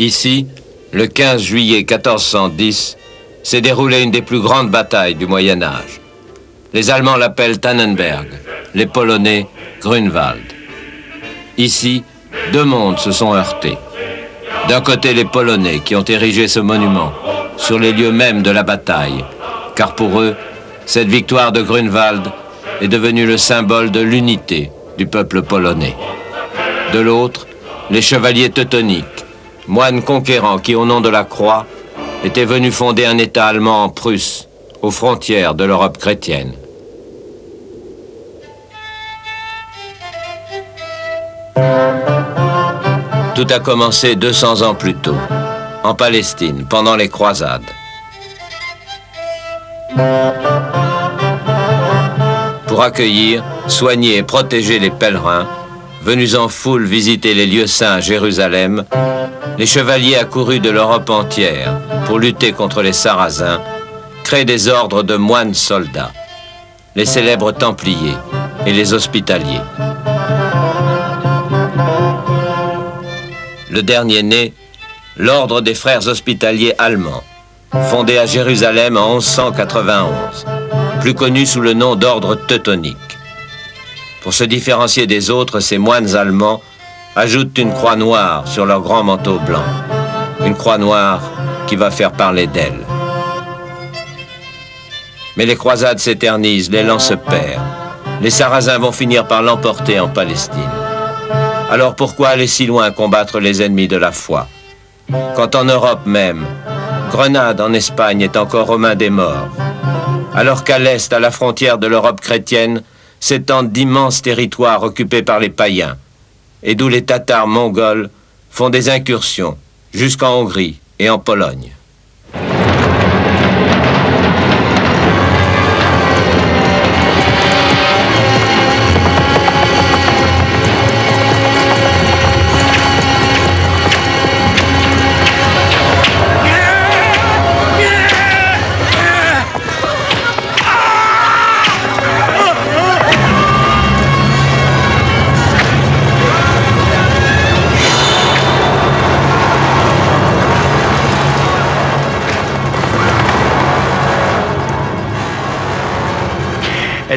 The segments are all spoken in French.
Ici, le 15 juillet 1410, s'est déroulée une des plus grandes batailles du Moyen Âge. Les Allemands l'appellent Tannenberg, les Polonais Grunwald. Ici, deux mondes se sont heurtés. D'un côté, les Polonais qui ont érigé ce monument sur les lieux mêmes de la bataille, car pour eux, cette victoire de Grunwald est devenue le symbole de l'unité du peuple polonais. De l'autre, les chevaliers teutoniques, moines conquérants qui, au nom de la croix, étaient venus fonder un État allemand en Prusse, aux frontières de l'Europe chrétienne. Tout a commencé 200 ans plus tôt, en Palestine, pendant les croisades. Pour accueillir, soigner et protéger les pèlerins, venus en foule visiter les lieux saints à Jérusalem, les chevaliers accourus de l'Europe entière pour lutter contre les Sarrasins créent des ordres de moines soldats, les célèbres Templiers et les Hospitaliers. Le dernier né, l'ordre des frères hospitaliers allemands, fondé à Jérusalem en 1191, plus connu sous le nom d'ordre teutonique. Pour se différencier des autres, ces moines allemands ajoutent une croix noire sur leur grand manteau blanc. Une croix noire qui va faire parler d'elle. Mais les croisades s'éternisent, l'élan se perd. Les Sarrasins vont finir par l'emporter en Palestine. Alors pourquoi aller si loin combattre les ennemis de la foi? Quand en Europe même, Grenade en Espagne est encore aux mains des morts. Alors qu'à l'est, à la frontière de l'Europe chrétienne, s'étendent d'immenses territoires occupés par les païens, et d'où les Tatars mongols font des incursions jusqu'en Hongrie et en Pologne.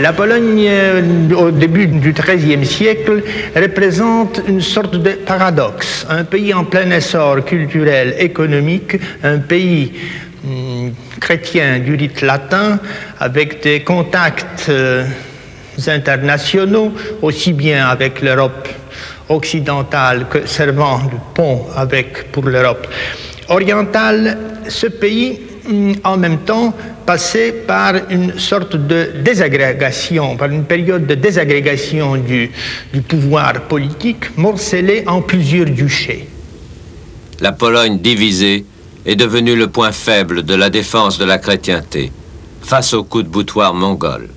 La Pologne, euh, au début du XIIIe siècle, représente une sorte de paradoxe. Un pays en plein essor culturel, économique, un pays hum, chrétien du rite latin, avec des contacts euh, internationaux, aussi bien avec l'Europe occidentale que servant de pont avec, pour l'Europe orientale, ce pays, en même temps, passé par une sorte de désagrégation, par une période de désagrégation du, du pouvoir politique, morcelé en plusieurs duchés. La Pologne divisée est devenue le point faible de la défense de la chrétienté face aux coups de boutoir mongols.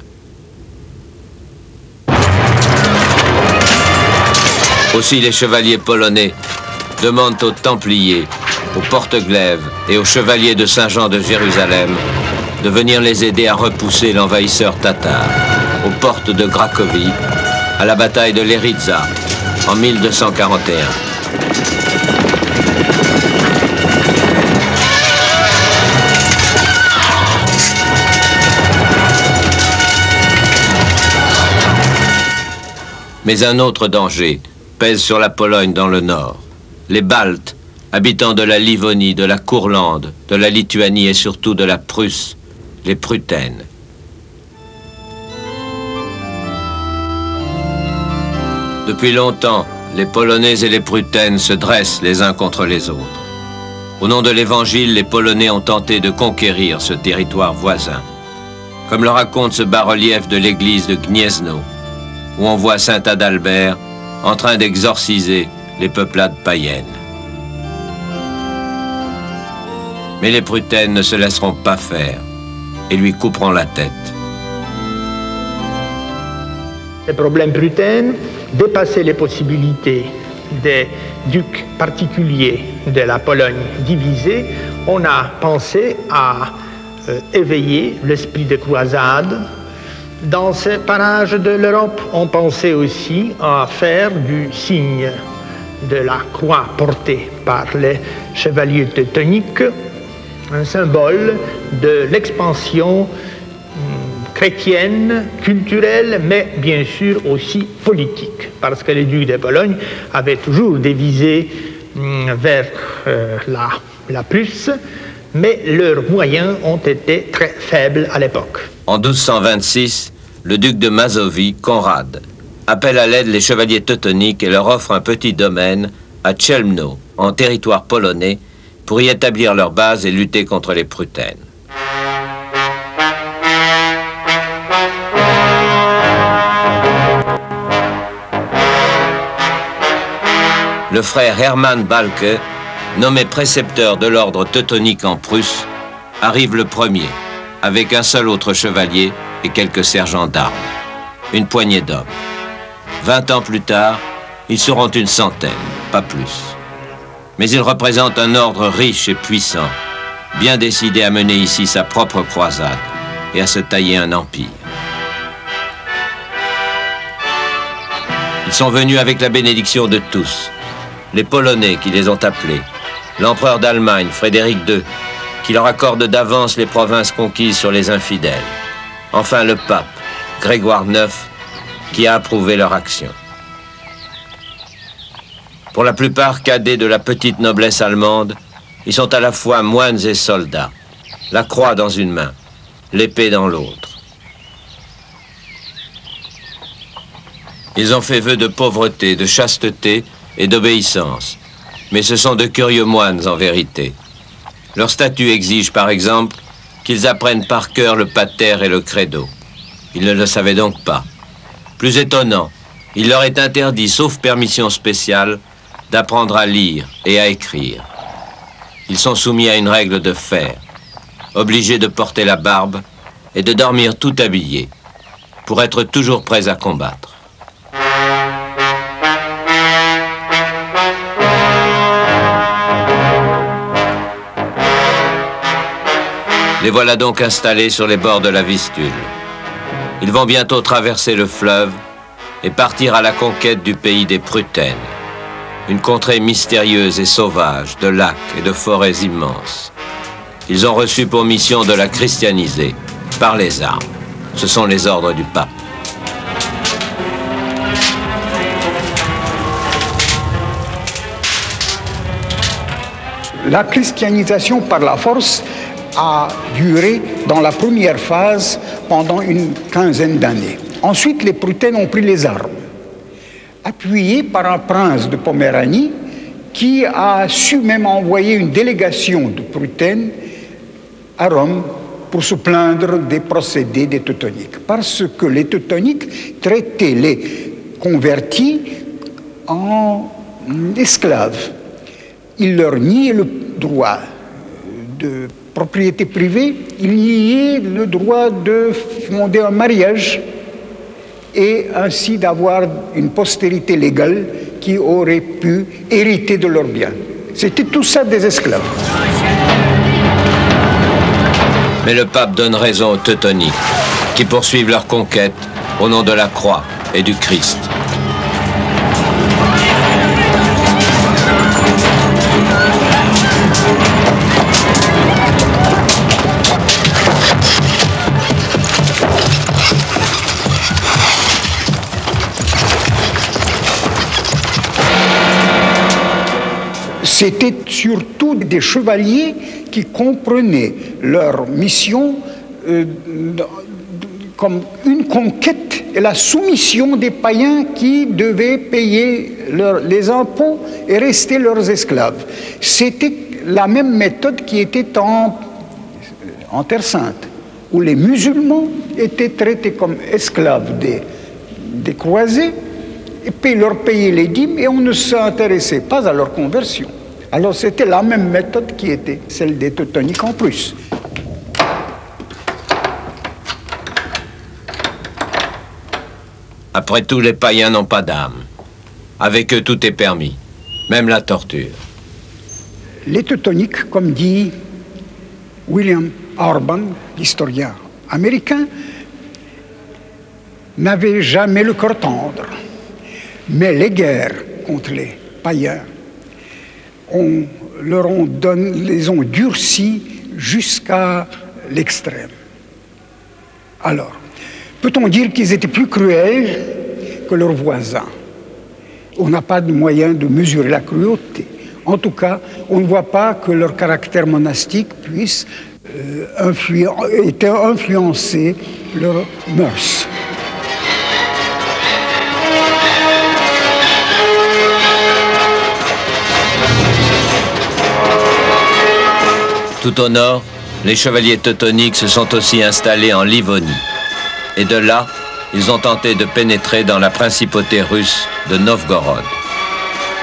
Aussi les chevaliers polonais demandent aux Templiers, aux porte-glaives et aux chevaliers de Saint-Jean de Jérusalem de venir les aider à repousser l'envahisseur tatar aux portes de Cracovie, à la bataille de Leritza en 1241. Mais un autre danger pèse sur la Pologne dans le nord. Les Baltes, habitants de la Livonie, de la Courlande, de la Lituanie et surtout de la Prusse, les Prutaines. Depuis longtemps, les Polonais et les Prutaines se dressent les uns contre les autres. Au nom de l'Évangile, les Polonais ont tenté de conquérir ce territoire voisin, comme le raconte ce bas-relief de l'église de Gniezno, où on voit Saint Adalbert en train d'exorciser les peuplades païennes. Mais les Prutaines ne se laisseront pas faire et lui couperont la tête. Le problème brutaine dépassaient les possibilités des ducs particuliers de la Pologne divisée. On a pensé à euh, éveiller l'esprit de croisade. Dans ces parages de l'Europe, on pensait aussi à faire du signe de la croix portée par les chevaliers teutoniques, un symbole de l'expansion hum, chrétienne, culturelle, mais bien sûr aussi politique, parce que les ducs de Pologne avaient toujours des visées hum, vers euh, la, la Prusse, mais leurs moyens ont été très faibles à l'époque. En 1226, le duc de Mazovie, Conrad, appelle à l'aide les chevaliers teutoniques et leur offre un petit domaine à Chelmno, en territoire polonais, pour y établir leur base et lutter contre les Prutaines. Le frère Hermann Balke, nommé précepteur de l'ordre teutonique en Prusse, arrive le premier, avec un seul autre chevalier et quelques sergents d'armes. Une poignée d'hommes. Vingt ans plus tard, ils seront une centaine, pas plus mais il représente un ordre riche et puissant, bien décidé à mener ici sa propre croisade et à se tailler un empire. Ils sont venus avec la bénédiction de tous, les Polonais qui les ont appelés, l'empereur d'Allemagne, Frédéric II, qui leur accorde d'avance les provinces conquises sur les infidèles, enfin le pape, Grégoire IX, qui a approuvé leur action. Pour la plupart cadets de la petite noblesse allemande, ils sont à la fois moines et soldats, la croix dans une main, l'épée dans l'autre. Ils ont fait vœu de pauvreté, de chasteté et d'obéissance, mais ce sont de curieux moines en vérité. Leur statut exige par exemple qu'ils apprennent par cœur le pater et le credo. Ils ne le savaient donc pas. Plus étonnant, il leur est interdit, sauf permission spéciale, d'apprendre à lire et à écrire. Ils sont soumis à une règle de fer, obligés de porter la barbe et de dormir tout habillés, pour être toujours prêts à combattre. Les voilà donc installés sur les bords de la Vistule. Ils vont bientôt traverser le fleuve et partir à la conquête du pays des Prutaines une contrée mystérieuse et sauvage de lacs et de forêts immenses. Ils ont reçu pour mission de la christianiser par les armes. Ce sont les ordres du pape. La christianisation par la force a duré dans la première phase pendant une quinzaine d'années. Ensuite, les Prutaines ont pris les armes appuyé par un prince de Poméranie qui a su même envoyer une délégation de Prutaine à Rome pour se plaindre des procédés des Teutoniques. Parce que les Teutoniques traitaient les convertis en esclaves. Ils leur niaient le droit de propriété privée, ils niaient le droit de fonder un mariage et ainsi d'avoir une postérité légale qui aurait pu hériter de leurs biens. C'était tout ça des esclaves. Mais le pape donne raison aux teutoniques, qui poursuivent leur conquête au nom de la croix et du Christ. C'était surtout des chevaliers qui comprenaient leur mission euh, comme une conquête et la soumission des païens qui devaient payer les impôts et rester leurs esclaves. C'était la même méthode qui était en, Terre Sainte, où les musulmans étaient traités comme esclaves des, des croisés, et puis leur payaient les dîmes et on ne s'intéressait pas à leur conversion. Alors c'était la même méthode qui était celle des teutoniques en plus. Après tout, les païens n'ont pas d'âme. Avec eux, tout est permis, même la torture. Les teutoniques, comme dit William Orban, l'historien américain, n'avaient jamais le cœur tendre. Mais les guerres contre les païens. On les ont durcis jusqu'à l'extrême. Alors, peut-on dire qu'ils étaient plus cruels que leurs voisins? On n'a pas de moyen de mesurer la cruauté. En tout cas, on ne voit pas que leur caractère monastique puisse euh, influencer leurs mœurs. Tout au nord, les chevaliers teutoniques se sont aussi installés en Livonie. Et de là, ils ont tenté de pénétrer dans la principauté russe de Novgorod.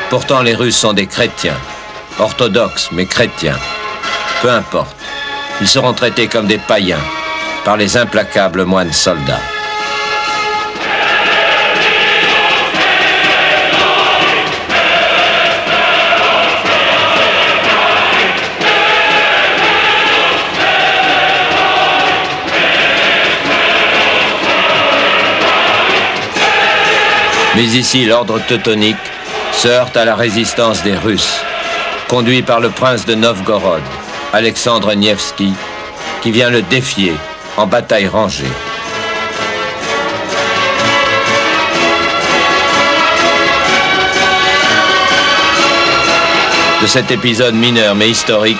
Pourtant, les Russes sont des chrétiens, orthodoxes mais chrétiens. Peu importe, ils seront traités comme des païens par les implacables moines soldats. Mais ici, l'ordre teutonique se heurte à la résistance des Russes, conduit par le prince de Novgorod, Alexandre Nevsky, qui vient le défier en bataille rangée. De cet épisode mineur mais historique,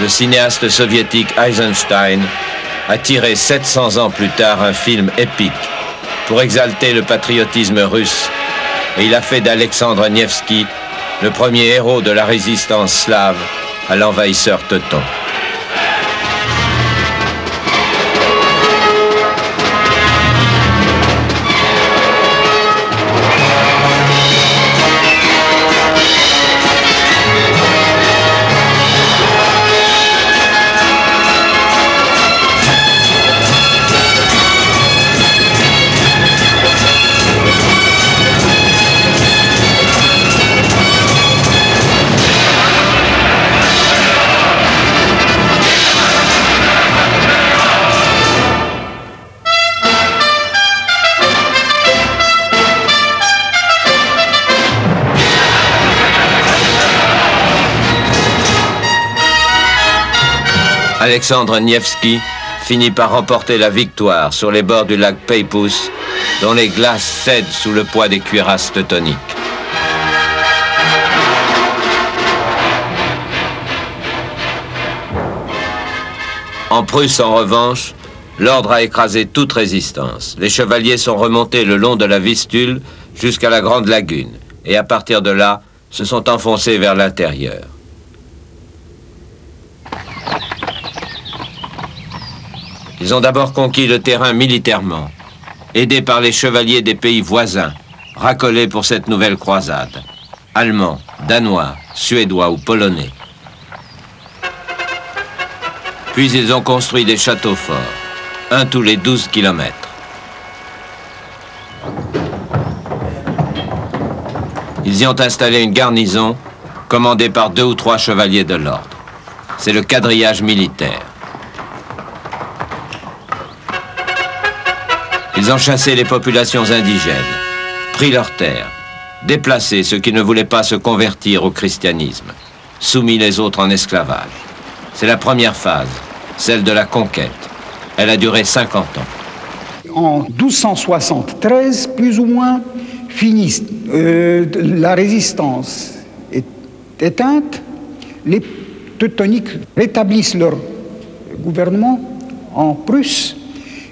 le cinéaste soviétique Eisenstein a tiré 700 ans plus tard un film épique pour exalter le patriotisme russe, et il a fait d'Alexandre Nevsky le premier héros de la résistance slave à l'envahisseur teuton. Alexandre Nievski finit par remporter la victoire sur les bords du lac Peipus, dont les glaces cèdent sous le poids des cuirasses teutoniques. En Prusse, en revanche, l'ordre a écrasé toute résistance. Les chevaliers sont remontés le long de la Vistule jusqu'à la Grande Lagune, et à partir de là, se sont enfoncés vers l'intérieur. Ils ont d'abord conquis le terrain militairement, aidés par les chevaliers des pays voisins, racolés pour cette nouvelle croisade, allemands, danois, suédois ou polonais. Puis ils ont construit des châteaux forts, un tous les 12 kilomètres. Ils y ont installé une garnison commandée par deux ou trois chevaliers de l'ordre. C'est le quadrillage militaire. Ils ont chassé les populations indigènes, pris leurs terres, déplacé ceux qui ne voulaient pas se convertir au christianisme, soumis les autres en esclavage. C'est la première phase, celle de la conquête. Elle a duré 50 ans. En 1273, plus ou moins, finissent, euh, la résistance est éteinte, les Teutoniques rétablissent leur gouvernement en Prusse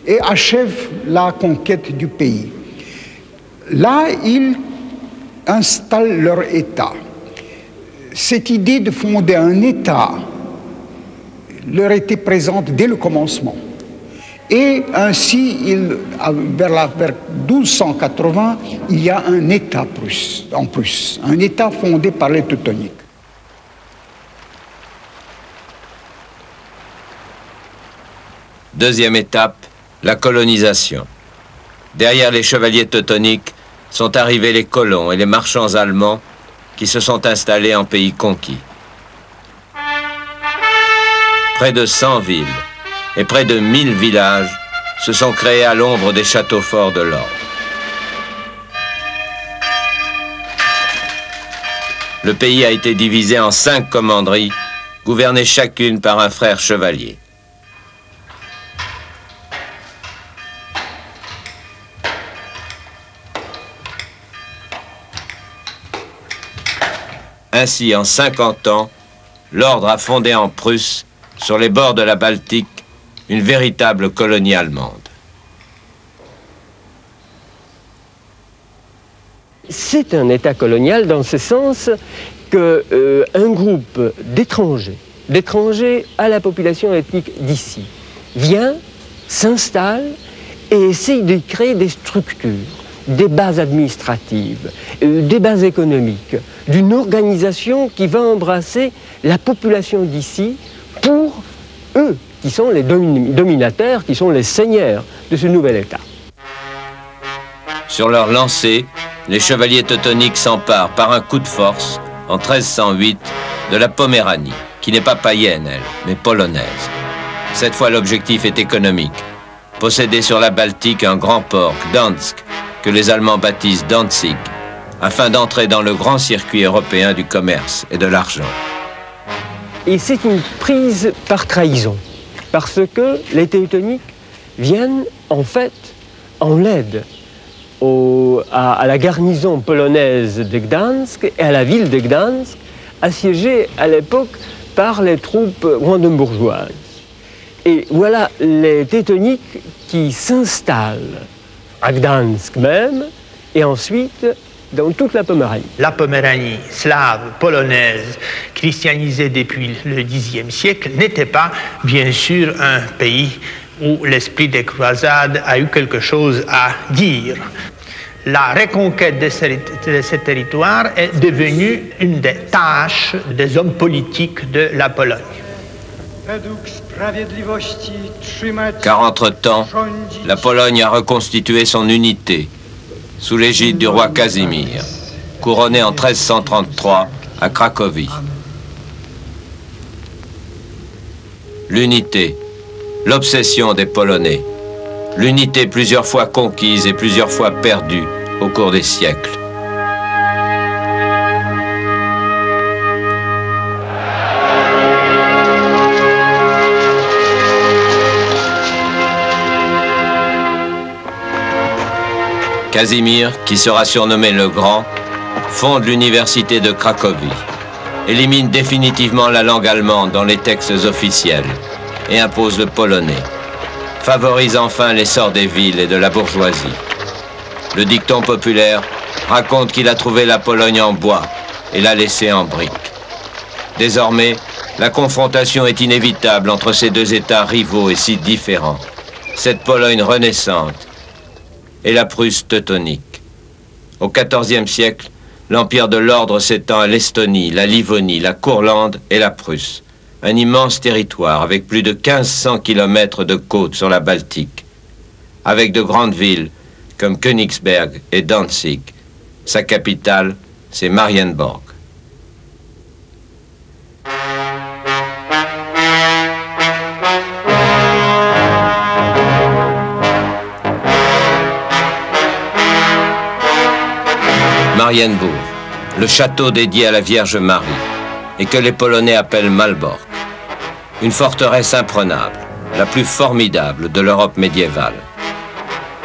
et achèvent la conquête du pays. Là, ils installent leur État. Cette idée de fonder un État leur était présente dès le commencement. Et ainsi, vers 1280, il y a un État en Prusse, un État fondé par les Teutoniques. Deuxième étape, la colonisation. Derrière les chevaliers teutoniques sont arrivés les colons et les marchands allemands qui se sont installés en pays conquis. Près de 100 villes et près de 1000 villages se sont créés à l'ombre des châteaux forts de l'ordre. le pays a été divisé en cinq commanderies, gouvernées chacune par un frère chevalier. Ainsi, en 50 ans, l'ordre a fondé en Prusse, sur les bords de la Baltique, une véritable colonie allemande. C'est un État colonial dans ce sens qu'un euh, groupe d'étrangers, d'étrangers à la population ethnique d'ici, vient, s'installe et essaye de créer des structures, des bases administratives, euh, des bases économiques, d'une organisation qui va embrasser la population d'ici pour eux, qui sont les dominateurs, qui sont les seigneurs de ce nouvel État. Sur leur lancée, les chevaliers teutoniques s'emparent par un coup de force, en 1308, de la Poméranie, qui n'est pas païenne, elle, mais polonaise. Cette fois, l'objectif est économique. Posséder sur la Baltique un grand port, Gdansk, que les Allemands baptisent Danzig, afin d'entrer dans le grand circuit européen du commerce et de l'argent. Et c'est une prise par trahison, parce que les Teutoniques viennent en fait en l'aide à, la garnison polonaise de Gdansk et à la ville de Gdansk, assiégée à l'époque par les troupes brandenbourgeoises. Et voilà les Teutoniques qui s'installent à Gdansk même, et ensuite dans toute la Poméranie. La Poméranie, slave, polonaise, christianisée depuis le Xe siècle, n'était pas, bien sûr, un pays où l'esprit des croisades a eu quelque chose à dire. La reconquête de ce, territoire est devenue une des tâches des hommes politiques de la Pologne. Car entre-temps, la Pologne a reconstitué son unité sous l'égide du roi Casimir, couronné en 1333 à Cracovie. L'unité, l'obsession des Polonais, l'unité plusieurs fois conquise et plusieurs fois perdue au cours des siècles. Casimir, qui sera surnommé le Grand, fonde l'université de Cracovie, élimine définitivement la langue allemande dans les textes officiels et impose le polonais, favorise enfin l'essor des villes et de la bourgeoisie. Le dicton populaire raconte qu'il a trouvé la Pologne en bois et l'a laissée en briques. Désormais, la confrontation est inévitable entre ces deux États rivaux et si différents. Cette Pologne renaissante et la Prusse teutonique. Au XIVe siècle, l'empire de l'ordre s'étend à l'Estonie, la Livonie, la Courlande et la Prusse. Un immense territoire avec plus de 1500 kilomètres de côte sur la Baltique, avec de grandes villes comme Königsberg et Danzig. Sa capitale, c'est Marienborg. Marienbourg, le château dédié à la Vierge Marie, et que les Polonais appellent Malbork. Une forteresse imprenable, la plus formidable de l'Europe médiévale.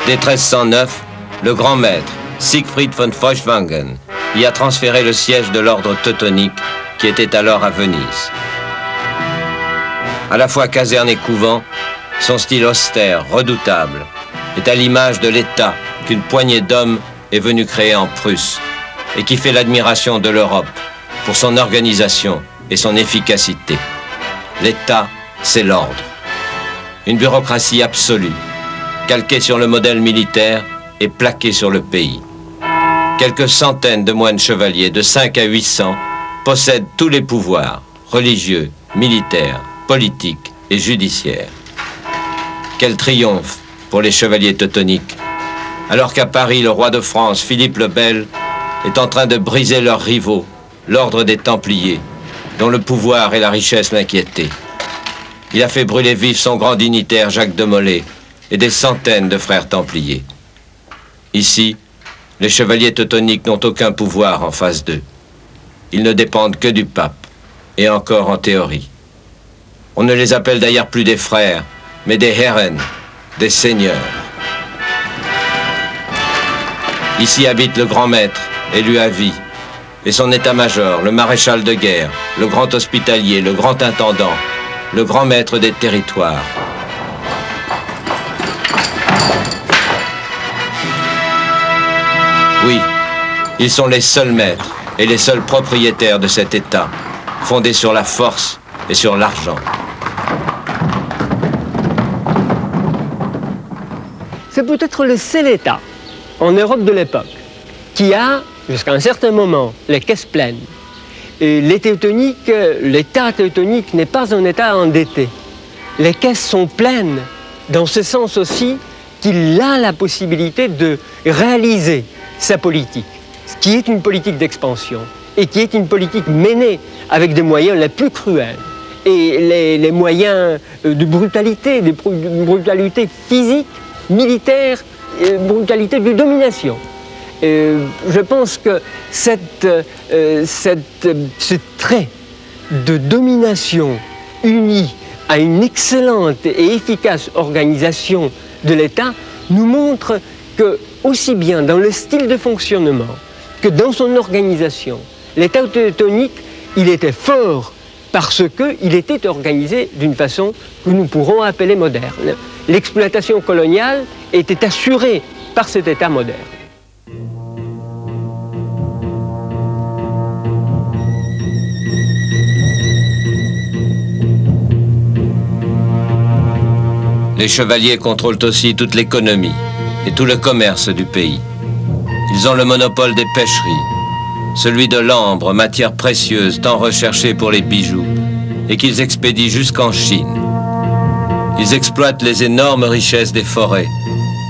Dès 1309, le grand maître, Siegfried von Feuchtwangen, y a transféré le siège de l'ordre teutonique qui était alors à Venise. À la fois caserne et couvent, son style austère, redoutable, est à l'image de l'État qu'une poignée d'hommes est venue créer en Prusse et qui fait l'admiration de l'Europe pour son organisation et son efficacité. L'État, c'est l'ordre. Une bureaucratie absolue, calquée sur le modèle militaire et plaquée sur le pays. Quelques centaines de moines chevaliers, de 5 à 800, possèdent tous les pouvoirs, religieux, militaires, politiques et judiciaires. Quel triomphe pour les chevaliers teutoniques, alors qu'à Paris, le roi de France, Philippe le Bel, est en train de briser leurs rivaux, l'ordre des Templiers, dont le pouvoir et la richesse l'inquiétaient. Il a fait brûler vif son grand dignitaire Jacques de Molay et des centaines de frères Templiers. Ici, les chevaliers teutoniques n'ont aucun pouvoir en face d'eux. ils ne dépendent que du pape, et encore en théorie. On ne les appelle d'ailleurs plus des frères, mais des herren, des seigneurs. Ici habite le grand maître, élu à vie, et son état-major, le maréchal de guerre, le grand hospitalier, le grand intendant, le grand maître des territoires. Oui, ils sont les seuls maîtres et les seuls propriétaires de cet État, fondé sur la force et sur l'argent. C'est peut-être le seul État en Europe de l'époque qui a, jusqu'à un certain moment, les caisses pleines. L'État teutonique n'est pas un État endetté. Les caisses sont pleines, dans ce sens aussi qu'il a la possibilité de réaliser sa politique, qui est une politique d'expansion et qui est une politique menée avec des moyens les plus cruels et les, moyens euh, de brutalité, de brutalité physique, militaire, et brutalité de domination. Je pense que euh, cette, ce trait de domination uni à une excellente et efficace organisation de l'État nous montre que, aussi bien dans le style de fonctionnement que dans son organisation, l'État teutonique, il était fort parce qu'il était organisé d'une façon que nous pourrons appeler moderne. L'exploitation coloniale était assurée par cet État moderne. Les chevaliers contrôlent aussi toute l'économie et tout le commerce du pays. Ils ont le monopole des pêcheries, celui de l'ambre, matière précieuse tant recherchée pour les bijoux, et qu'ils expédient jusqu'en Chine. Ils exploitent les énormes richesses des forêts,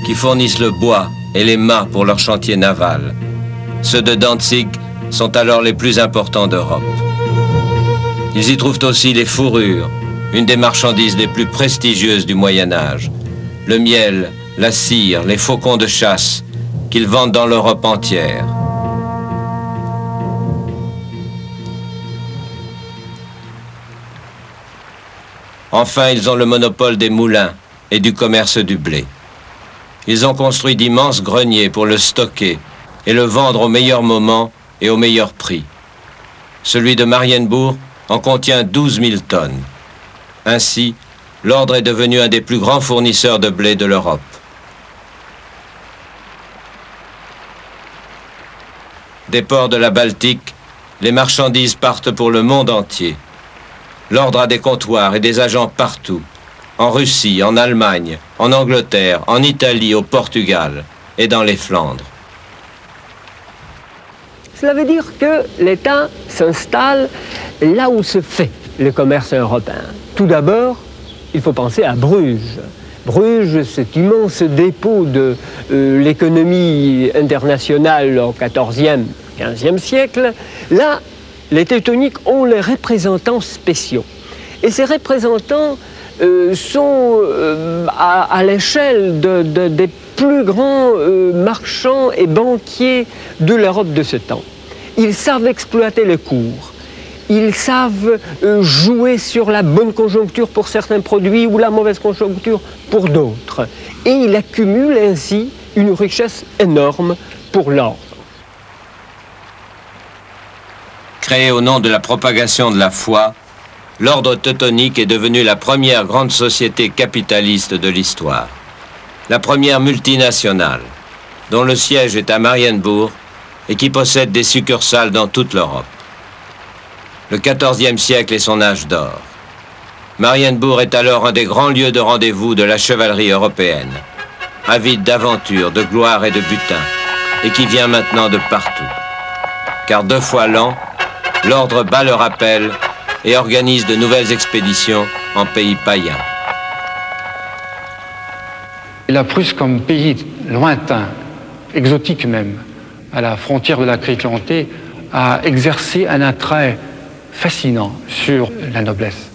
qui fournissent le bois et les mâts pour leurs chantiers navals. Ceux de Danzig sont alors les plus importants d'Europe. Ils y trouvent aussi les fourrures, une des marchandises les plus prestigieuses du Moyen Âge, le miel, la cire, les faucons de chasse, qu'ils vendent dans l'Europe entière. Enfin, ils ont le monopole des moulins et du commerce du blé. Ils ont construit d'immenses greniers pour le stocker et le vendre au meilleur moment et au meilleur prix. Celui de Marienbourg en contient 12 000 tonnes. Ainsi, l'ordre est devenu un des plus grands fournisseurs de blé de l'Europe. Des ports de la Baltique, les marchandises partent pour le monde entier. L'ordre a des comptoirs et des agents partout. En Russie, en Allemagne, en Angleterre, en Italie, au Portugal et dans les Flandres. Cela veut dire que l'État s'installe là où se fait le commerce européen. Tout d'abord, il faut penser à Bruges. Bruges, cet immense dépôt de euh, l'économie internationale au XIVe, XVe siècle, là, les Teutoniques ont les représentants spéciaux. Et ces représentants euh, sont euh, à, l'échelle des plus grands marchands et banquiers de l'Europe de ce temps. Ils savent exploiter le cours. Ils savent jouer sur la bonne conjoncture pour certains produits ou la mauvaise conjoncture pour d'autres. Et ils accumulent ainsi une richesse énorme pour l'ordre. Créé au nom de la propagation de la foi, l'ordre teutonique est devenu la première grande société capitaliste de l'histoire. La première multinationale, dont le siège est à Marienbourg et qui possède des succursales dans toute l'Europe. Le XIVe siècle est son âge d'or. Marienbourg est alors un des grands lieux de rendez-vous de la chevalerie européenne, avide d'aventure, de gloire et de butin, et qui vient maintenant de partout. Car deux fois l'an, l'ordre bat le rappel et organise de nouvelles expéditions en pays païens. La Prusse comme pays lointain, exotique même, à la frontière de la chrétienté, a exercé un attrait fascinant sur la noblesse.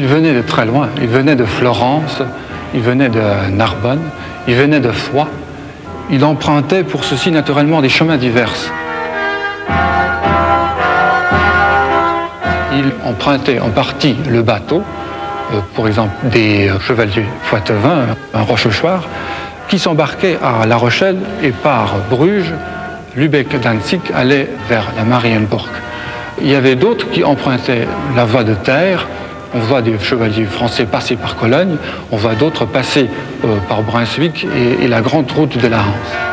il venait de très loin. Il venait de Florence, il venait de Narbonne, il venait de Foix. Il empruntait pour ceci naturellement des chemins divers. Il empruntait en partie le bateau, pour exemple des chevaliers poitevins, un rochechouart, qui s'embarquaient à La Rochelle et par Bruges, Lübeck Danzig allait vers la Marienburg. Il y avait d'autres qui empruntaient la voie de terre. On voit des chevaliers français passer par Cologne, on voit d'autres passer euh, par Brunswick et, et, la grande route de la Hanse.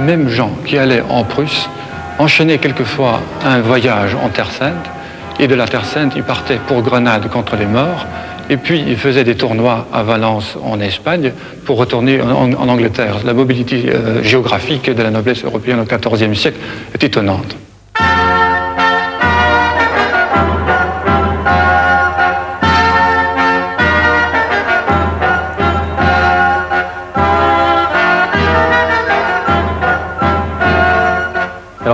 Les mêmes gens qui allaient en Prusse enchaînaient quelquefois un voyage en Terre Sainte et de la Terre Sainte, il partait pour Grenade contre les morts. Et puis, il faisait des tournois à Valence, en Espagne, pour retourner en, en Angleterre. La mobilité euh, géographique de la noblesse européenne au XIVe siècle est étonnante.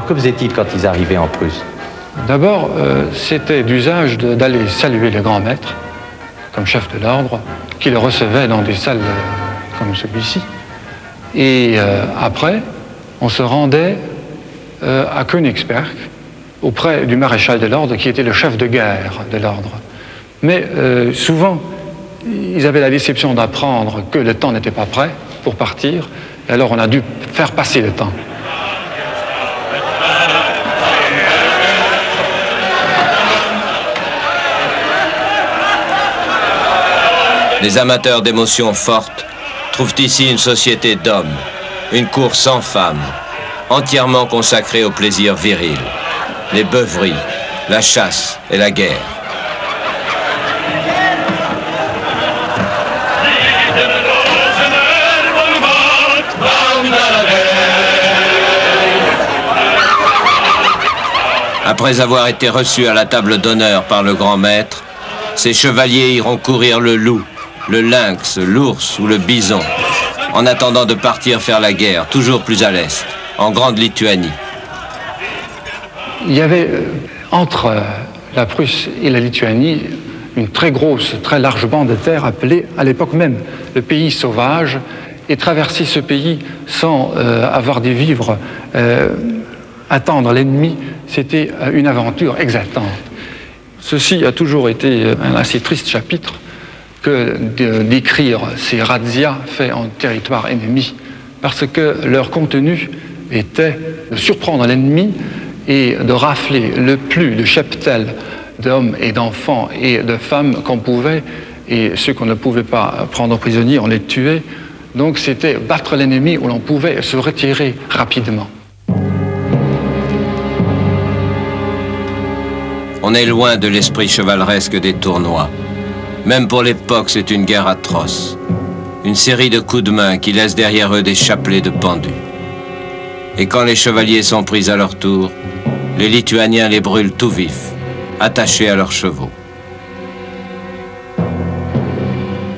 Que faisaient-ils quand ils arrivaient en Prusse D'abord, euh, c'était d'usage d'aller saluer le grand maître, comme chef de l'ordre, qui le recevait dans des salles euh, comme celui-ci. Et euh, après, on se rendait à Königsberg, auprès du maréchal de l'ordre, qui était le chef de guerre de l'ordre. Mais souvent, ils avaient la déception d'apprendre que le temps n'était pas prêt pour partir, alors on a dû faire passer le temps. Les amateurs d'émotions fortes trouvent ici une société d'hommes, une cour sans femmes, entièrement consacrée au plaisir viril, les beuveries, la chasse et la guerre. Après avoir été reçus à la table d'honneur par le grand maître, ces chevaliers iront courir le loup, le lynx, l'ours ou le bison, en attendant de partir faire la guerre, toujours plus à l'est, en Grande Lituanie. Il y avait euh, entre euh, la Prusse et la Lituanie une très grosse, très large bande de terre appelée à l'époque même le pays sauvage. Et traverser ce pays sans euh, avoir des vivres, attendre l'ennemi, c'était une aventure exaltante. Ceci a toujours été un assez triste chapitre que d'écrire ces razzias faits en territoire ennemi, parce que leur contenu était de surprendre l'ennemi et de rafler le plus de cheptels d'hommes et d'enfants et de femmes qu'on pouvait, et ceux qu'on ne pouvait pas prendre prisonniers, on les tuait. Donc c'était battre l'ennemi où l'on pouvait se retirer rapidement. On est loin de l'esprit chevaleresque des tournois. Même pour l'époque, c'est une guerre atroce. Une série de coups de main qui laissent derrière eux des chapelets de pendus. Et quand les chevaliers sont pris à leur tour, les Lituaniens les brûlent tout vifs, attachés à leurs chevaux.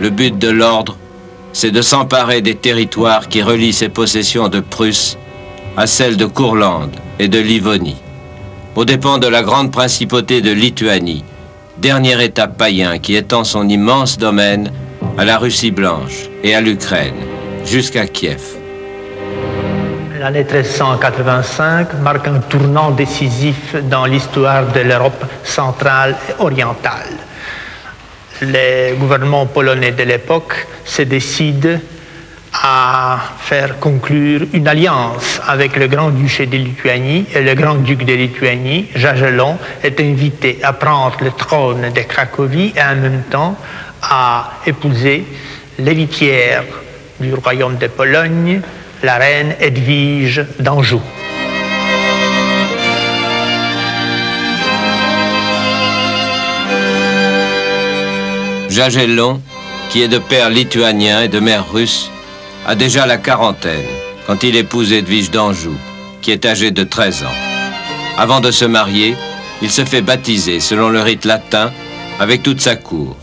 Le but de l'ordre, c'est de s'emparer des territoires qui relient ses possessions de Prusse à celles de Courlande et de Livonie aux dépens de la grande principauté de Lituanie, dernier État païen qui étend son immense domaine à la Russie blanche et à l'Ukraine, jusqu'à Kiev. L'année 1385 marque un tournant décisif dans l'histoire de l'Europe centrale et orientale. Les gouvernements polonais de l'époque se décident à faire conclure une alliance avec le grand-duché de Lituanie et le grand-duc de Lituanie, Jagellon, est invité à prendre le trône de Cracovie et en même temps à épouser l'héritière du royaume de Pologne, la reine Edwige d'Anjou. Jagellon, qui est de père lituanien et de mère russe, a déjà la quarantaine quand il épouse Edwige d'Anjou, qui est âgée de 13 ans. Avant de se marier, il se fait baptiser selon le rite latin avec toute sa cour.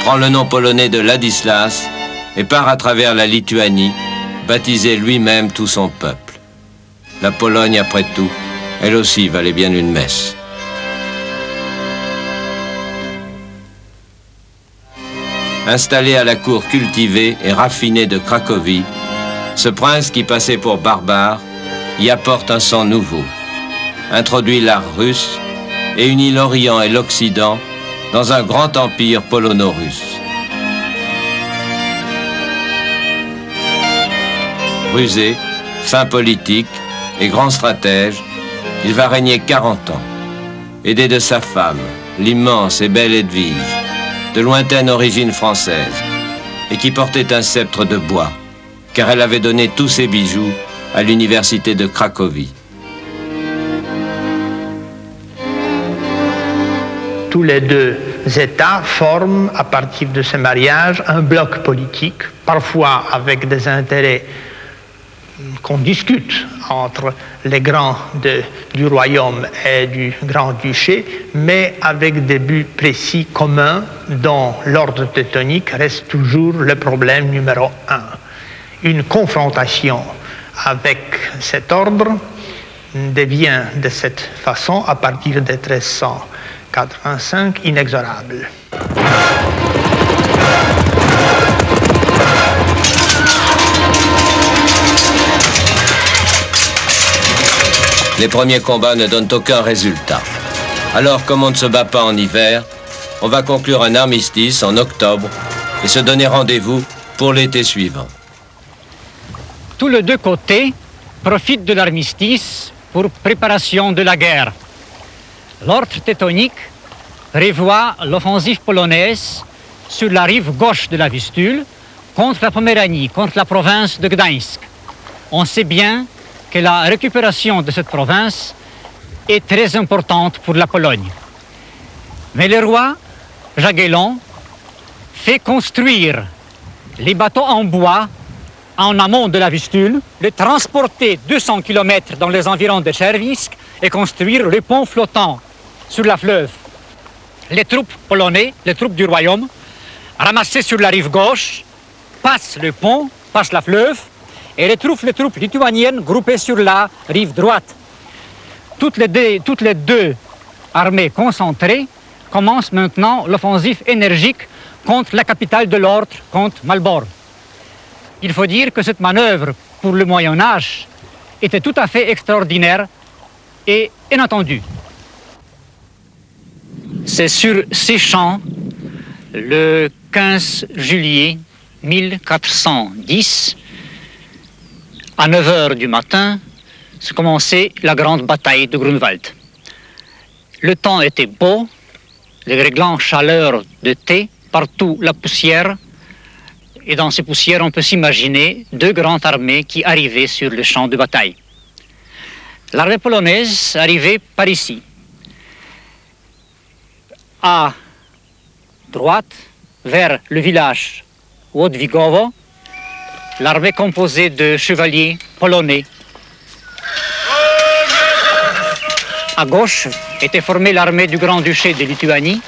Prend le nom polonais de Ladislas et part à travers la Lituanie, baptiser lui-même tout son peuple. La Pologne, après tout, elle aussi valait bien une messe. Installé à la cour cultivée et raffinée de Cracovie, ce prince qui passait pour barbare y apporte un sang nouveau, introduit l'art russe et unit l'Orient et l'Occident dans un grand empire polono-russe. Rusé, fin politique et grand stratège, il va régner 40 ans, aidé de sa femme, l'immense et belle Edwige, de lointaine origine française, et qui portait un sceptre de bois, car elle avait donné tous ses bijoux à l'université de Cracovie. Tous les deux États forment, à partir de ce mariage, un bloc politique, parfois avec des intérêts qu'on discute entre les grands du royaume et du grand-duché, mais avec des buts précis communs dont l'ordre teutonique reste toujours le problème numéro un. Une confrontation avec cet ordre devient de cette façon, à partir de 1385, inexorable. Les premiers combats ne donnent aucun résultat. Alors, comme on ne se bat pas en hiver, on va conclure un armistice en octobre et se donner rendez-vous pour l'été suivant. Tous les deux côtés profitent de l'armistice pour préparation de la guerre. L'ordre teutonique prévoit l'offensive polonaise sur la rive gauche de la Vistule contre la Poméranie, contre la province de Gdańsk. On sait bien la récupération de cette province est très importante pour la Pologne. Mais le roi Jagellon fait construire les bateaux en bois en amont de la Vistule, les transporter 200 km dans les environs de Chervisk et construire le pont flottant sur la fleuve. Les troupes polonaises, les troupes du royaume, ramassées sur la rive gauche, passent le pont, passent la fleuve, et les troupes, les troupes lituaniennes groupées sur la rive droite. Toutes les deux, armées concentrées commencent maintenant l'offensive énergique contre la capitale de l'ordre, contre Malbork. Il faut dire que cette manœuvre pour le Moyen Âge était tout à fait extraordinaire et inattendue. C'est sur ces champs, le 15 juillet 1410, à 9 h du matin, se commençait la grande bataille de Grunwald. Le temps était beau, les réglants chaleur de thé, partout la poussière, et dans ces poussières, on peut s'imaginer deux grandes armées qui arrivaient sur le champ de bataille. L'armée polonaise arrivait par ici. À droite, vers le village Wodwigowo, l'armée composée de chevaliers polonais. À gauche était formée l'armée du Grand-Duché de Lituanie,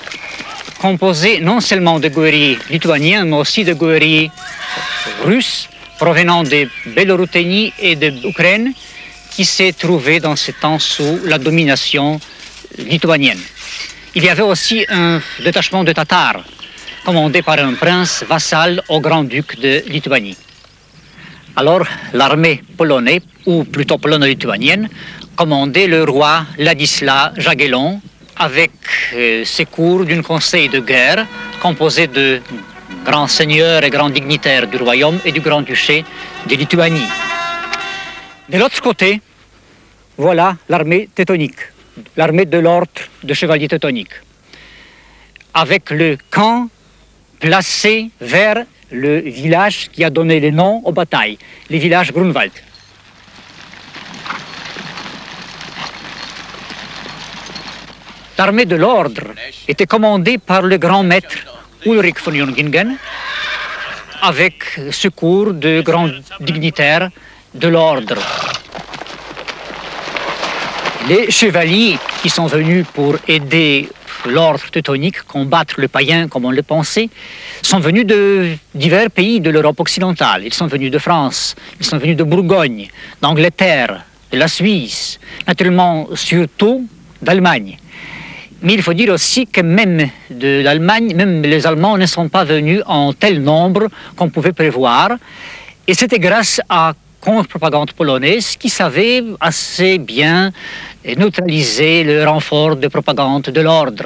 composé non seulement de guerriers lituaniens, mais aussi de guerriers russes provenant de Béloruténie et de l'Ukraine, qui s'est trouvé dans ce temps sous la domination lituanienne. Il y avait aussi un détachement de Tatars, commandé par un prince vassal au grand-duc de Lituanie. Alors l'armée polonaise, ou plutôt polono-lituanienne, commandait le roi Ladislas Jagellon, avec euh, secours d'un conseil de guerre composé de grands seigneurs et grands dignitaires du royaume et du grand-duché de Lituanie. De l'autre côté, voilà l'armée teutonique, l'armée de l'ordre de chevaliers teutoniques, avec le camp placé vers le village qui a donné le nom aux batailles, le village Grunwald. L'armée de l'ordre était commandée par le grand maître Ulrich von Jungingen avec secours de grands dignitaires de l'ordre. Les chevaliers qui sont venus pour aider l'ordre teutonique combattre le païen comme on le pensait, sont venus de divers pays de l'Europe occidentale. Ils sont venus de France, ils sont venus de Bourgogne, d'Angleterre, de la Suisse, naturellement surtout d'Allemagne. Mais il faut dire aussi que même de l'Allemagne, même les Allemands ne sont pas venus en tel nombre qu'on pouvait prévoir. Et c'était grâce à contre-propagande polonaise qui savait assez bien neutraliser le renfort de propagande de l'ordre.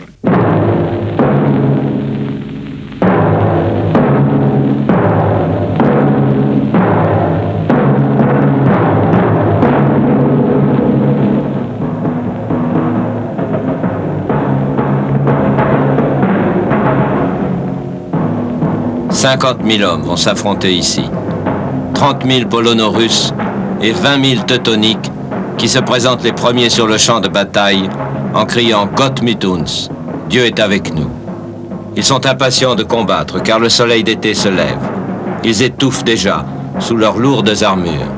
50 000 hommes vont s'affronter ici. 30 000 polono-russes et 20 000 teutoniques qui se présentent les premiers sur le champ de bataille en criant Gott mit uns, Dieu est avec nous. Ils sont impatients de combattre car le soleil d'été se lève. Ils étouffent déjà sous leurs lourdes armures.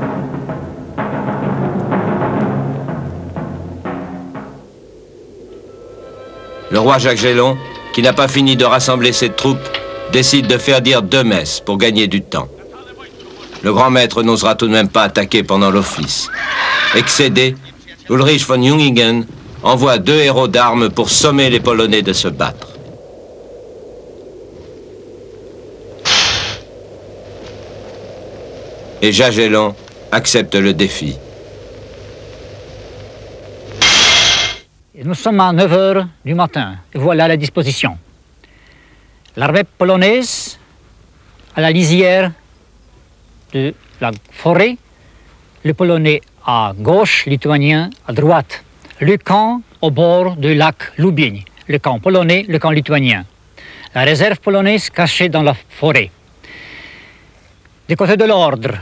Le roi Jacques Gélon, qui n'a pas fini de rassembler ses troupes, décide de faire dire deux messes pour gagner du temps. Le grand maître n'osera tout de même pas attaquer pendant l'office. Excédé, Ulrich von Jungingen envoie deux héros d'armes pour sommer les Polonais de se battre. Et Jagellon accepte le défi. Nous sommes à 9 h du matin. Voilà la disposition. L'armée polonaise, à la lisière de la forêt, le Polonais à gauche, lituanien à droite, le camp au bord du lac Lubin, le camp polonais, le camp lituanien, la réserve polonaise cachée dans la forêt. Du côté de l'ordre,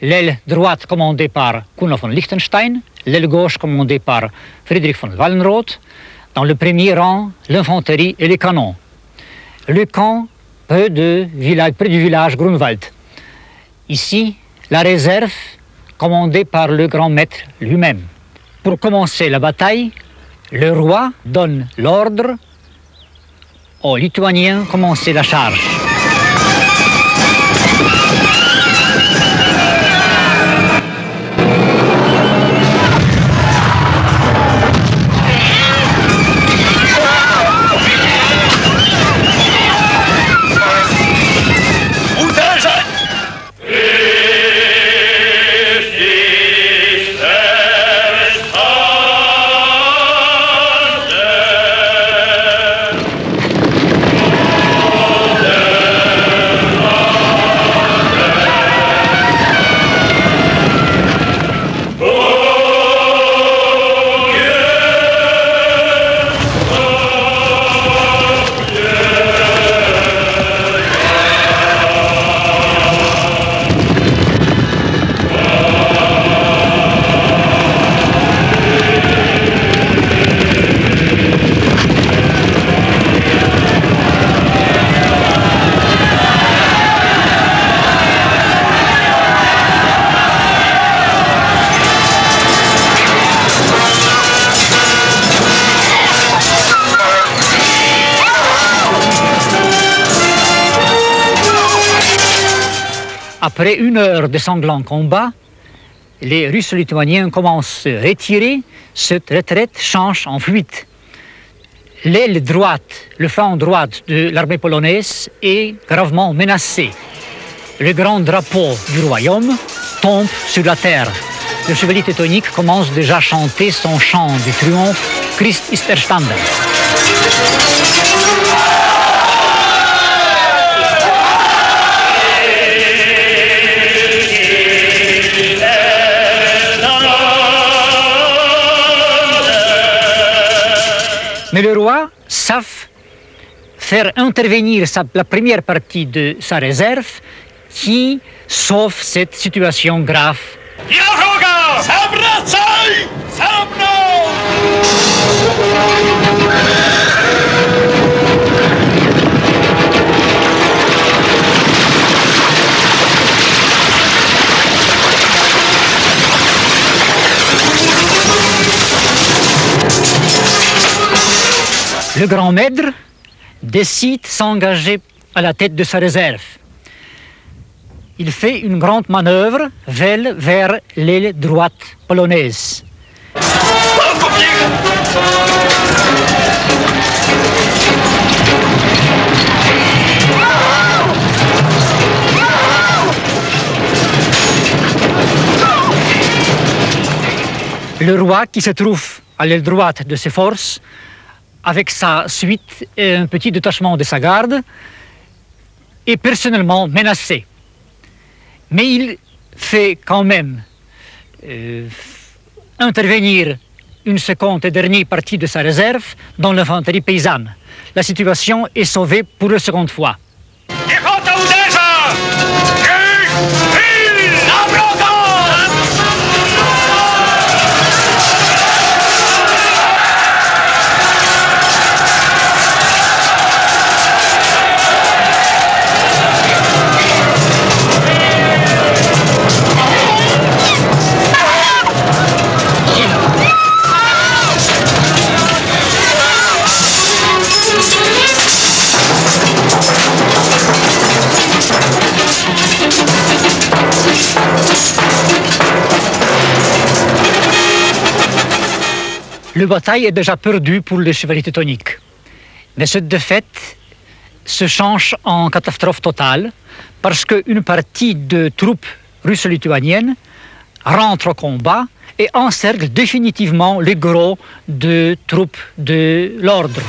l'aile droite commandée par Kuno von Liechtenstein, l'aile gauche commandée par Friedrich von Wallenroth, dans le premier rang, l'infanterie et les canons. Le camp près, de village, près du village Grunwald. Ici, la réserve commandée par le grand maître lui-même. Pour commencer la bataille, le roi donne l'ordre aux Lituaniens de commencer la charge. Après une heure de sanglants combats, les Russes lituaniens commencent à se retirer. Cette retraite change en fuite. L'aile droite, le flanc droit de l'armée polonaise est gravement menacé. Le grand drapeau du royaume tombe sur la terre. Le chevalier teutonique commence déjà à chanter son chant du triomphe, Christ ist erstanden. Mais le roi, Saf, faire intervenir la première partie de sa réserve qui sauve cette situation grave. Le grand maître décide s'engager à la tête de sa réserve. Il fait une grande manœuvre vers l'aile droite polonaise. Le roi qui se trouve à l'aile droite de ses forces avec sa suite et un petit détachement de sa garde, est personnellement menacé. Mais il fait quand même euh, intervenir une seconde et dernière partie de sa réserve dans l'infanterie paysanne. La situation est sauvée pour la seconde fois. Le bataille est déjà perdu pour les chevaliers teutoniques. Mais cette défaite se change en catastrophe totale parce qu'une partie de troupes russes-lituaniennes rentre au combat et encercle définitivement les gros de troupes de l'ordre.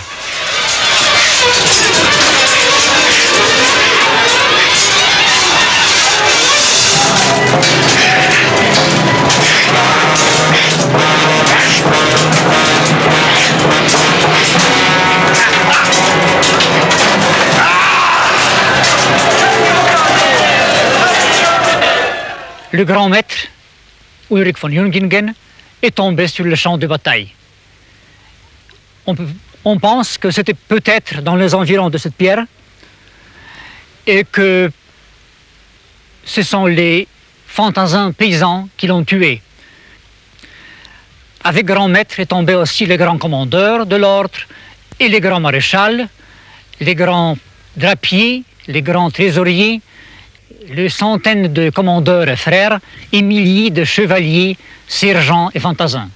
Le grand maître, Ulrich von Jungingen, est tombé sur le champ de bataille. On, pense que c'était peut-être dans les environs de cette pierre et que ce sont les fantassins paysans qui l'ont tué. Avec grand maître est tombé aussi les grands commandeurs de l'ordre et les grands maréchals, les grands drapiers, les grands trésoriers, les centaines de commandeurs et frères et milliers de chevaliers, sergents et fantassins.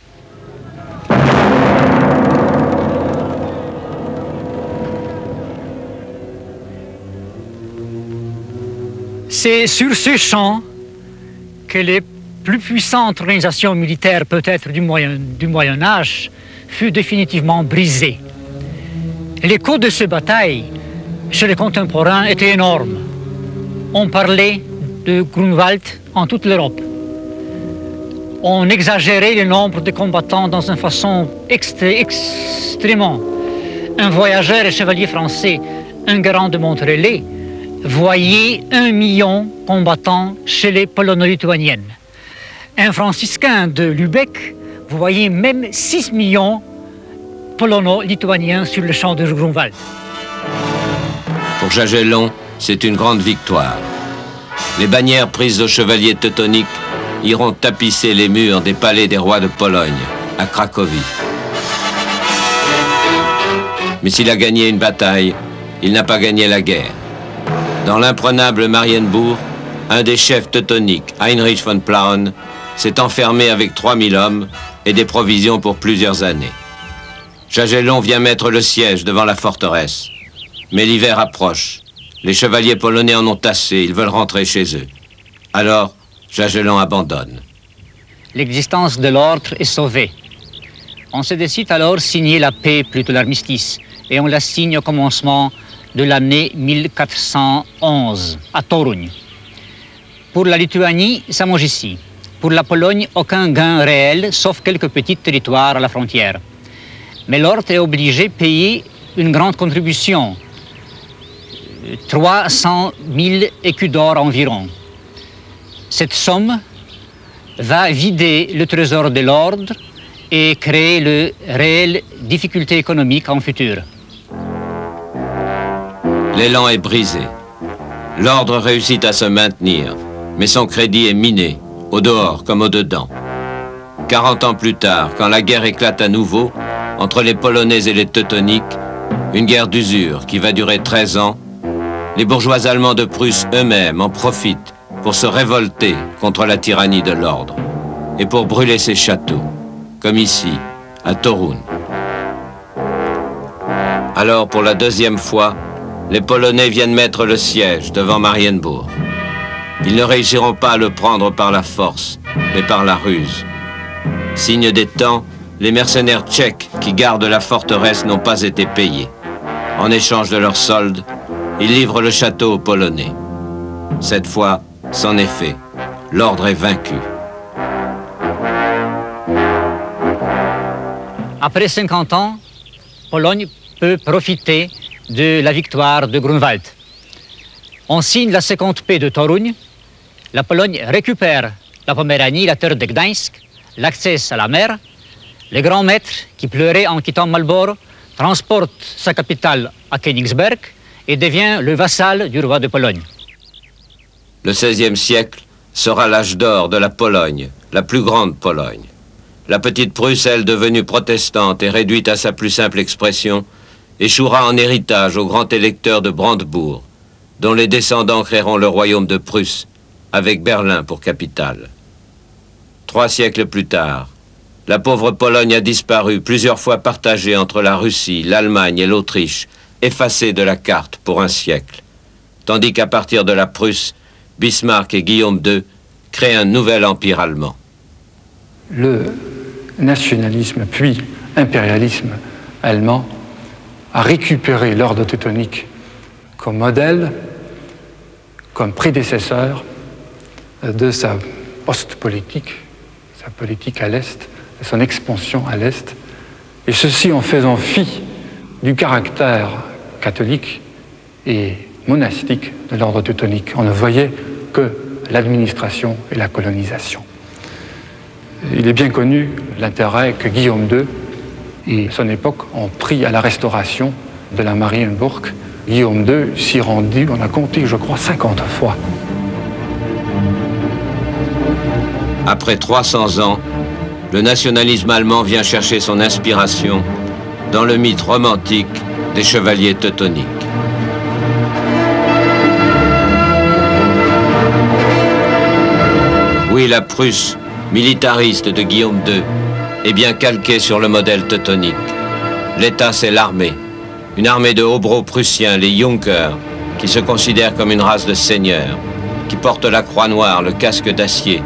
C'est sur ce champ que les plus puissantes organisations militaires peut-être du Moyen, du Moyen Âge furent définitivement brisées. L'écho de ces batailles chez les contemporains était énorme. On parlait de Grunwald en toute l'Europe. On exagérait le nombre de combattants dans une façon extrêmement. Un voyageur et chevalier français, un garant de Montrelais, voyait un million combattants chez les Polono-Lituaniennes. Un franciscain de Lubeck voyait même 6 millions Polono-Lituaniens sur le champ de Grunwald. Pour Jagellon, c'est une grande victoire. Les bannières prises aux chevaliers teutoniques iront tapisser les murs des palais des rois de Pologne, à Cracovie. Mais s'il a gagné une bataille, il n'a pas gagné la guerre. Dans l'imprenable Marienbourg, un des chefs teutoniques, Heinrich von Plauen, s'est enfermé avec 3000 hommes et des provisions pour plusieurs années. Jagellon vient mettre le siège devant la forteresse. Mais l'hiver approche. Les chevaliers polonais en ont assez, ils veulent rentrer chez eux. Alors, Jagellon abandonne. L'existence de l'ordre est sauvée. On se décide alors signer la paix, plutôt l'armistice, et on la signe au commencement de l'année 1411 à Toruń. Pour la Lituanie, ça mange ici. Pour la Pologne, aucun gain réel, sauf quelques petits territoires à la frontière. Mais l'ordre est obligé de payer une grande contribution, 300 000 écus d'or environ. Cette somme va vider le trésor de l'ordre et créer de réelles difficultés économiques en futur. L'élan est brisé. L'ordre réussit à se maintenir, mais son crédit est miné, au dehors comme au dedans. 40 ans plus tard, quand la guerre éclate à nouveau, entre les Polonais et les Teutoniques, Une guerre d'usure qui va durer 13 ans. Les bourgeois allemands de Prusse eux-mêmes en profitent pour se révolter contre la tyrannie de l'ordre et pour brûler ses châteaux, comme ici, à Torun. Alors, pour la deuxième fois, les Polonais viennent mettre le siège devant Marienbourg. Ils ne réussiront pas à le prendre par la force, mais par la ruse. Signe des temps, les mercenaires tchèques qui gardent la forteresse n'ont pas été payés. En échange de leur solde, ils livrent le château aux Polonais. Cette fois, c'en est fait. L'ordre est vaincu. Après 50 ans, Pologne peut profiter de la victoire de Grunwald. On signe la seconde paix de Toruń. La Pologne récupère la Poméranie, la terre de Gdańsk, l'accès à la mer. Le grand maître, qui pleurait en quittant Malboro, transporte sa capitale à Königsberg et devient le vassal du roi de Pologne. Le XVIe siècle sera l'âge d'or de la Pologne, la plus grande Pologne. La petite Prusse, elle, devenue protestante et réduite à sa plus simple expression, échouera en héritage au grand électeur de Brandebourg, dont les descendants créeront le royaume de Prusse, avec Berlin pour capitale. Trois siècles plus tard, la pauvre Pologne a disparu, plusieurs fois partagée entre la Russie, l'Allemagne et l'Autriche, effacée de la carte pour un siècle, tandis qu'à partir de la Prusse, Bismarck et Guillaume II créent un nouvel empire allemand. Le nationalisme puis impérialisme allemand a récupéré l'ordre teutonique comme modèle, comme prédécesseur de sa post-politique, sa politique à l'Est, de son expansion à l'Est, et ceci en faisant fi du caractère catholique et monastique de l'ordre teutonique. On ne voyait que l'administration et la colonisation. Il est bien connu l'intérêt que Guillaume II et son époque ont pris à la restauration de la Marienburg. Guillaume II s'y rendit, on a compté, je crois, 50 fois. Après 300 ans, le nationalisme allemand vient chercher son inspiration dans le mythe romantique des chevaliers teutoniques. Oui, la Prusse, militariste de Guillaume II, est bien calquée sur le modèle teutonique. L'État, c'est l'armée. Une armée de hobros prussiens, les Junkers, qui se considèrent comme une race de seigneurs, qui portent la croix noire, le casque d'acier,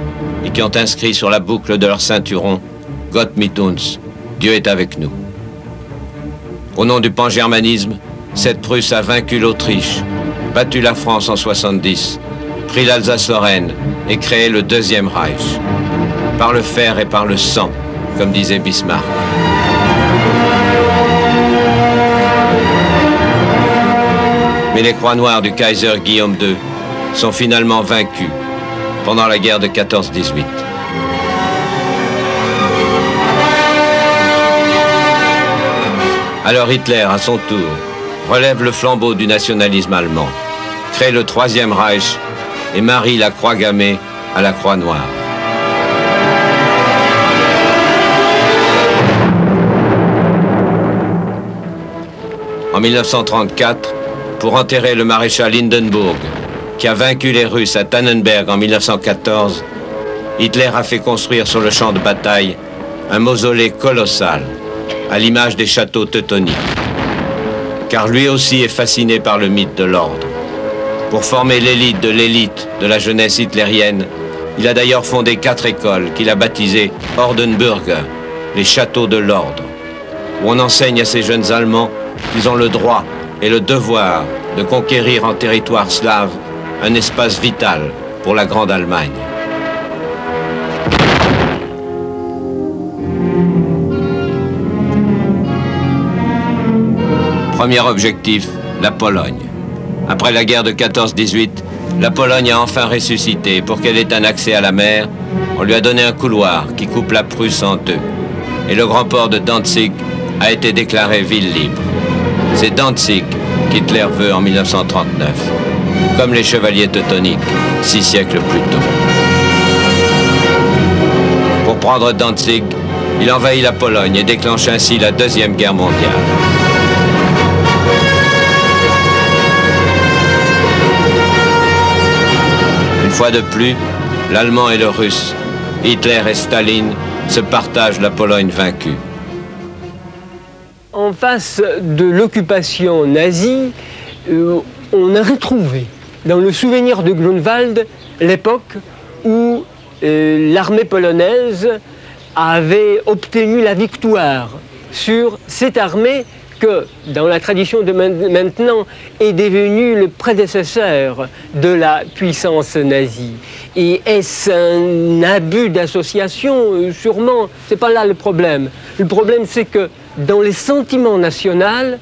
et qui ont inscrit sur la boucle de leur ceinturon Gott mit uns, Dieu est avec nous. Au nom du pangermanisme, cette Prusse a vaincu l'Autriche, battu la France en 70, pris l'Alsace-Lorraine et créé le Deuxième Reich. Par le fer et par le sang, comme disait Bismarck. Mais les croix noires du Kaiser Guillaume II sont finalement vaincus pendant la guerre de 14-18. Alors Hitler, à son tour, relève le flambeau du nationalisme allemand, crée le Troisième Reich et marie la croix gammée à la croix noire. En 1934, pour enterrer le maréchal Hindenburg, qui a vaincu les Russes à Tannenberg en 1914, Hitler a fait construire sur le champ de bataille un mausolée colossal, à l'image des châteaux teutoniques. Car lui aussi est fasciné par le mythe de l'ordre. Pour former l'élite de l'élite de la jeunesse hitlérienne, il a d'ailleurs fondé quatre écoles qu'il a baptisées Ordenburger, les châteaux de l'ordre, où on enseigne à ces jeunes Allemands qu'ils ont le droit et le devoir de conquérir en territoire slave un espace vital pour la Grande Allemagne. Premier objectif, la Pologne. Après la guerre de 14-18, la Pologne a enfin ressuscité. Pour qu'elle ait un accès à la mer, on lui a donné un couloir qui coupe la Prusse en deux. Et le grand port de Danzig a été déclaré ville libre. C'est Danzig qu'Hitler veut en 1939, comme les chevaliers teutoniques, six siècles plus tôt. Pour prendre Danzig, il envahit la Pologne et déclenche ainsi la Deuxième Guerre mondiale. Fois de plus, l'Allemand et le Russe, Hitler et Staline se partagent la Pologne vaincue. En face de l'occupation nazie, euh, on a retrouvé dans le souvenir de Grunwald l'époque où euh, l'armée polonaise avait obtenu la victoire sur cette armée que, dans la tradition de maintenant, est devenu le prédécesseur de la puissance nazie. Et est-ce un abus d'association? Euh, Sûrement, ce n'est pas là le problème. Le problème, c'est que dans les sentiments nationaux,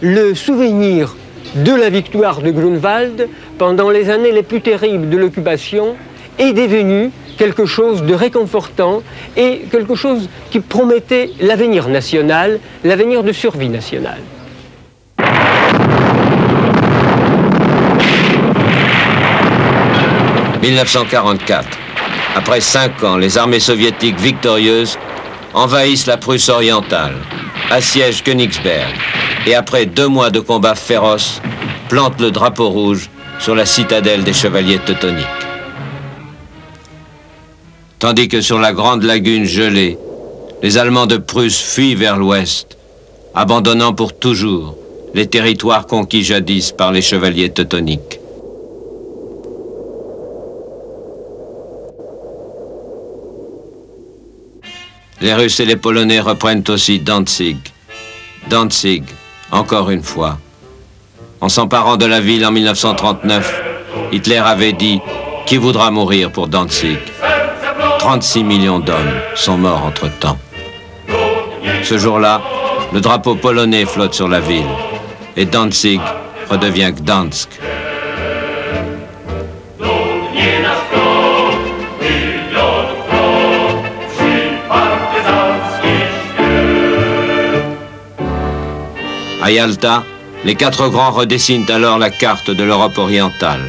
le souvenir de la victoire de Grunwald pendant les années les plus terribles de l'occupation est devenu quelque chose de réconfortant et quelque chose qui promettait l'avenir national, l'avenir de survie nationale. « 1944. Après cinq ans, les armées soviétiques victorieuses envahissent la Prusse orientale, assiègent Königsberg et après deux mois de combats féroces, plantent le drapeau rouge sur la citadelle des chevaliers teutoniques tandis que sur la grande lagune gelée, les Allemands de Prusse fuient vers l'ouest, abandonnant pour toujours les territoires conquis jadis par les chevaliers teutoniques. Les Russes et les Polonais reprennent aussi Danzig. Danzig, encore une fois. En s'emparant de la ville en 1939, Hitler avait dit Qui voudra mourir pour Danzig? 36 millions d'hommes sont morts entre-temps. Ce jour-là, le drapeau polonais flotte sur la ville et Danzig redevient Gdansk. À Yalta, les quatre grands redessinent alors la carte de l'Europe orientale.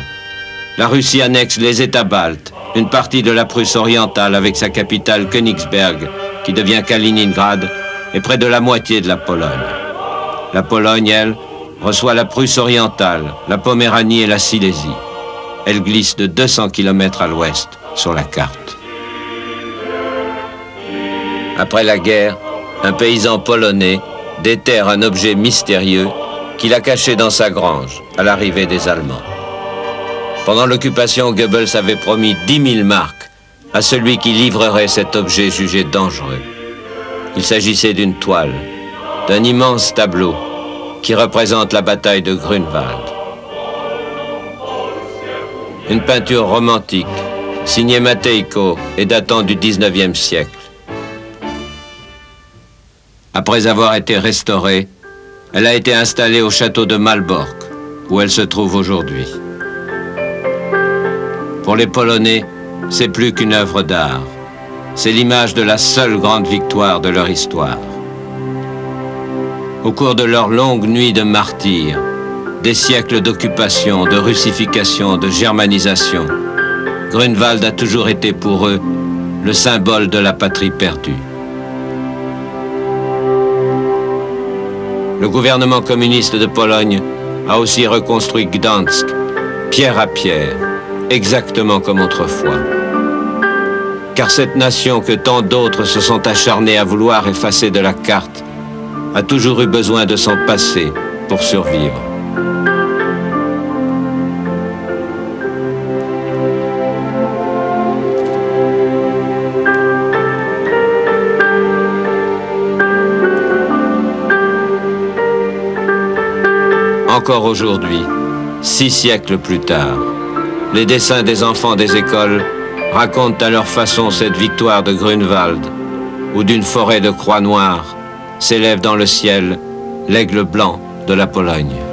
La Russie annexe les États baltes une partie de la Prusse orientale avec sa capitale Königsberg, qui devient Kaliningrad, et près de la moitié de la Pologne. La Pologne, elle, reçoit la Prusse orientale, la Poméranie et la Silésie. Elle glisse de 200 km à l'ouest sur la carte. Après la guerre, un paysan polonais déterre un objet mystérieux qu'il a caché dans sa grange à l'arrivée des Allemands. Pendant l'occupation, Goebbels avait promis 10 000 marques à celui qui livrerait cet objet jugé dangereux. Il s'agissait d'une toile, d'un immense tableau qui représente la bataille de Grunwald. Une peinture romantique, signée Matejko et datant du 19e siècle. Après avoir été restaurée, elle a été installée au château de Malbork, où elle se trouve aujourd'hui. Pour les Polonais, c'est plus qu'une œuvre d'art. C'est l'image de la seule grande victoire de leur histoire. Au cours de leur longue nuit de martyrs, des siècles d'occupation, de russification, de germanisation, Grunwald a toujours été pour eux le symbole de la patrie perdue. Le gouvernement communiste de Pologne a aussi reconstruit Gdansk, pierre à pierre, exactement comme autrefois. Car cette nation que tant d'autres se sont acharnés à vouloir effacer de la carte a toujours eu besoin de s'en passer pour survivre. Encore aujourd'hui, six siècles plus tard, les dessins des enfants des écoles racontent à leur façon cette victoire de Grunwald, où d'une forêt de croix noires s'élève dans le ciel l'aigle blanc de la Pologne.